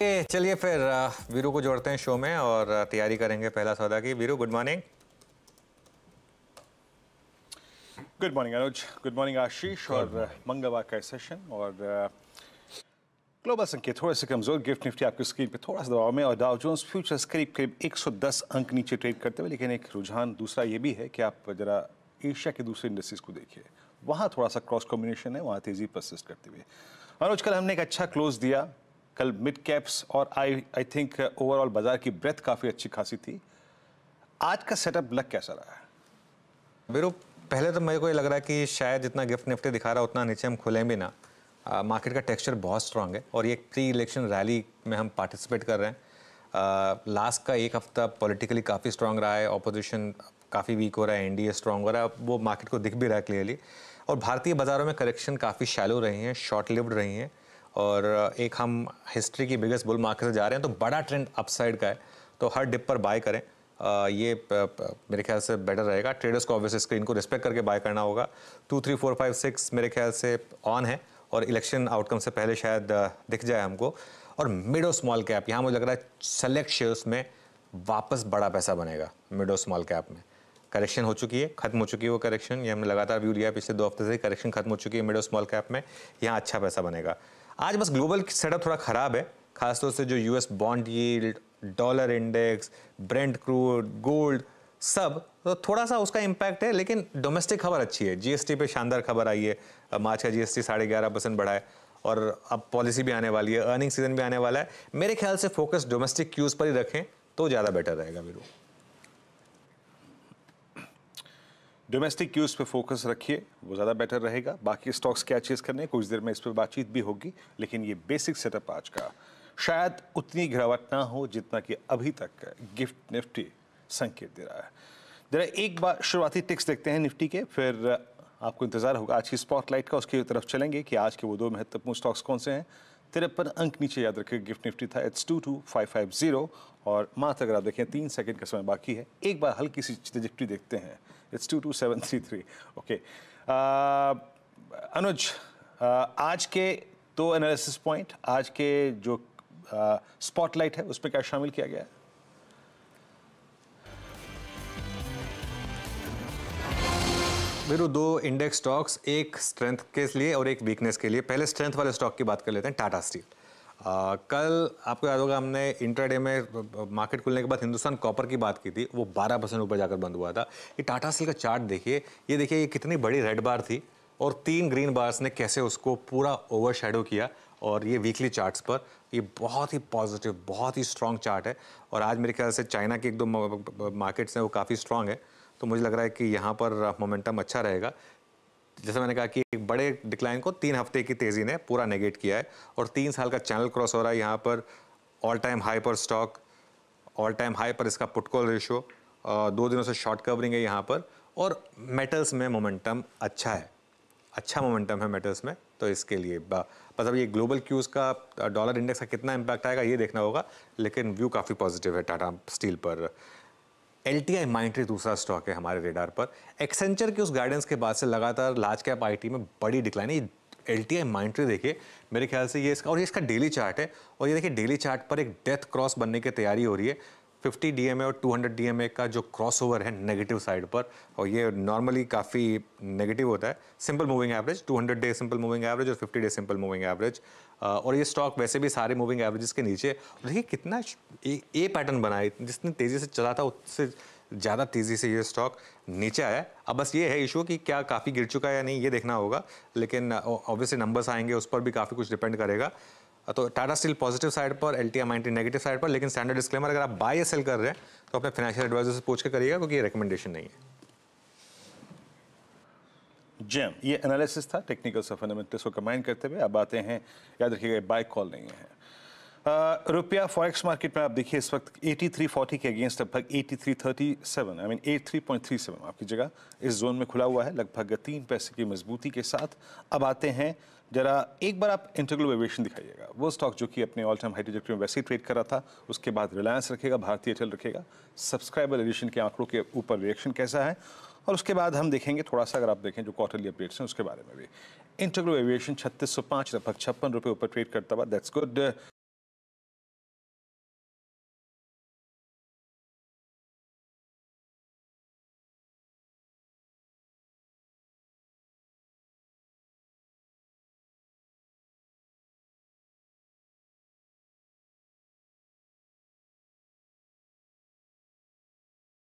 चलिए फिर वीरू को जोड़ते हैं शो में और तैयारी करेंगे पहला सौदा की। Veeru good morning. Good morning Anuj good morning Ashish और मंगलवार का सेशन और ग्लोबल संकेत थोड़े से कमज़ोर गिफ्ट निफ्टी आपकी स्क्रीन पे थोड़ा सा दबाव में और डाउ जोन्स फ्यूचर्स करीब करीब 110 अंक नीचे ट्रेड करते हुए लेकिन एक रुझान दूसरा ये भी है कि आप जरा एशिया के दूसरे इंडस्ट्रीज़ को देखिए। वहाँ थोड़ा सा क्रॉस कॉम्बिनेशन है वहाँ तेज़ी परसिस्ट करती हुई अनुज कल हमने एक अच्छा क्लोज दिया। कल मिड कैप्स और आई आई थिंक ओवरऑल बाज़ार की ब्रेथ काफ़ी अच्छी खासी थी। आज का सेटअप लग कैसा रहा है? पहले तो मेरे को ये लग रहा है कि शायद जितना गिफ्ट निफ्टी दिखा रहा उतना नीचे हम खुलें भी ना। मार्केट का टेक्सचर बहुत स्ट्रांग है और ये प्री इलेक्शन रैली में हम पार्टिसिपेट कर रहे हैं। लास्ट का एक हफ़्ता पॉलिटिकली काफ़ी स्ट्रांग रहा है ऑपोजिशन काफ़ी वीक हो रहा है एनडीए स्ट्रांग हो रहा है, वो मार्केट को दिख भी रहा है क्लियरली और भारतीय बाज़ारों में करेक्शन काफ़ी शैलो रही हैं शॉर्ट लिव्ड रही हैं। और एक हम हिस्ट्री की बिगेस्ट बुल मार्केट से जा रहे हैं तो बड़ा ट्रेंड अपसाइड का है। तो हर डिप पर बाय करें। आ, ये प, प, मेरे ख्याल से बेटर रहेगा। ट्रेडर्स को ऑब्वियसली स्क्रीन को रिस्पेक्ट करके बाय करना होगा। Two three four five six मेरे ख्याल से ऑन है और इलेक्शन आउटकम से पहले शायद दिख जाए हमको। और मिड स्मॉल कैप यहाँ मुझे लग रहा है सेलेक्ट शेयर्स में वापस बड़ा पैसा बनेगा मिड स्मॉल कैप में। करेक्शन हो चुकी है खत्म हो चुकी है वो करेक्शन ये हमने लगातार व्यू लिया पिछले दो हफ़्ते से करेक्शन खत्म हो चुकी है मिड स्मॉल कैप में। यहाँ अच्छा पैसा बनेगा। आज बस ग्लोबल सेटअप थोड़ा ख़राब है, खासतौर से जो US bond yield dollar index brent crude gold सब तो थोड़ा सा उसका इम्पैक्ट है, लेकिन डोमेस्टिक खबर अच्छी है। जीएसटी पे शानदार खबर आई है। मार्च का जीएसटी साढ़े ग्यारह परसेंट बढ़ा है और अब पॉलिसी भी आने वाली है अर्निंग सीज़न भी आने वाला है। मेरे ख्याल से फोकस डोमेस्टिक क्यूज पर ही रखें तो ज़्यादा बेटर रहेगा वीरू डोमेस्टिक क्यूज पे फोकस रखिए, वो ज़्यादा बेटर रहेगा। बाकी स्टॉक्स क्या चीज़ करने कुछ देर में इस पर बातचीत भी होगी, लेकिन ये बेसिक सेटअप आज का। शायद उतनी गिरावट ना हो जितना कि अभी तक गिफ्ट निफ्टी संकेत दे रहा है। जरा एक बार शुरुआती टिक्स देखते हैं निफ्टी के, फिर आपको इंतज़ार होगा। आज की स्पॉटलाइट का, उसकी तरफ़ चलेंगे कि आज के वो दो महत्वपूर्ण स्टॉक्स कौन से हैं। तिरपन अंक नीचे याद रखिए, गिफ्ट निफ्टी था it's two two five five zero और मात्र अगर आप देखें, तीन सेकंड का समय बाकी है, एक बार हल्की सी निफ्टी देखते हैं। It's two two seven three three okay Anuj आज के दो एनालिसिस पॉइंट आज के जो स्पॉटलाइट है, उस पर क्या शामिल किया गया? है मेरू दो इंडेक्स स्टॉक्स एक स्ट्रेंथ के लिए और एक वीकनेस के लिए। पहले स्ट्रेंथ वाले स्टॉक की बात कर लेते हैं टाटा स्टील आ, कल आपको याद होगा हमने इंटरडे में मार्केट खुलने के बाद हिंदुस्तान कॉपर की बात की थी वो 12 परसेंट ऊपर जाकर बंद हुआ था। ये टाटा स्टील का चार्ट देखिए ये देखिए ये कितनी बड़ी रेड बार थी और तीन ग्रीन बार्स ने कैसे उसको पूरा ओवर किया और ये वीकली चार्ट्स पर। ये बहुत ही पॉजिटिव बहुत ही स्ट्रॉन्ग चार्ट है और आज मेरे ख्याल से चाइना के एक दो मार्केट्स हैं वो काफ़ी स्ट्रॉन्ग है। तो मुझे लग रहा है कि यहाँ पर मोमेंटम अच्छा रहेगा। जैसे मैंने कहा कि एक बड़े डिक्लाइन को तीन हफ़्ते की तेज़ी ने पूरा नेगेट किया है और तीन साल का चैनल क्रॉस हो रहा है यहाँ पर। ऑल टाइम हाई पर स्टॉक ऑल टाइम हाई पर इसका पुटकॉल रेशो दो दिनों से शॉर्ट कवरिंग है यहाँ पर और मेटल्स में मोमेंटम अच्छा है। अच्छा मोमेंटम है मेटल्स में तो इसके लिए मतलब ये ग्लोबल क्यूज़ का डॉलर इंडेक्स का कितना इम्पैक्ट आएगा ये देखना होगा, लेकिन व्यू काफ़ी पॉजिटिव है टाटा स्टील पर। एल टी आई माइंट्री दूसरा स्टॉक है हमारे रेडार पर। एक्सेंचर के उस गाइडेंस के बाद से लगातार लार्ज कैप आईटी में बड़ी डिक्लाइन है। एल टी आई माइंट्री देखिए, मेरे ख्याल से ये इसका और ये इसका डेली चार्ट है। और ये देखिए डेली चार्ट पर एक डेथ क्रॉस बनने की तैयारी हो रही है। 50 डीएमए और 200 डीएमए का जो क्रॉसओवर है नेगेटिव साइड पर, और ये नॉर्मली काफ़ी नेगेटिव होता है। Simple moving average 200 day simple moving average और 50 डे सिंपल मूविंग एवरेज और ये स्टॉक वैसे भी सारे मूविंग एवरेजेस के नीचे। देखिए कितना ए पैटर्न बना है। जितनी तेज़ी से चला था, उससे ज़्यादा तेज़ी से ये स्टॉक नीचे आया अब बस ये है इशू कि क्या काफ़ी गिर चुका है या नहीं, ये देखना होगा। लेकिन ऑब्वियसली नंबर्स आएँगे, उस पर भी काफ़ी कुछ डिपेंड करेगा। तो टाटा स्टील पॉजिटिव साइड पर एल टी नेगेटिव साइड पर, लेकिन स्टैंडर्ड डिस्क्लेमर अगर आप बाय या सेल कर रहे हैं तो अपने फाइनेंशियल एडवाइजर से पूछ के करिएगा, क्योंकि ये रिकमेंडेशन नहीं है। जैम ये एनालिसिस था टेक्निकल सफ़र को कमाइंड करते हुए अब आते हैं, याद रखिएगा बाय कॉल नहीं है। रुपया फॉरेक्स मार्केट में आप देखिए इस वक्त 8340 के अगेंस्ट लगभग 8337 आई मीन 83.37 आपकी जगह इस जोन में खुला हुआ है, लगभग तीन पैसे की मजबूती के साथ। अब आते हैं, जरा एक बार आप इंटरग्लो वेरिएशन दिखाइएगा। वो स्टॉक जो कि अपने ऑल टाइम हाई ट्रेजेक्टरी में वैसे ही ट्रेड कर रहा था, उसके बाद रिलायंस रखेगा, भारतीय एयरटेल रखेगा। सब्सक्राइबर एडिशन के आंकड़ों के ऊपर रिएक्शन कैसा है? और उसके बाद हम देखेंगे थोड़ा सा अगर आप देखें जो क्वार्टरली अपडेट्स हैं, उसके बारे में भी। इंटरग्लो एविएशन छत्तीस सौ पाँच, लगभग छप्पन रुपये ऊपर ट्रेड करता हुआ दैट्स गुड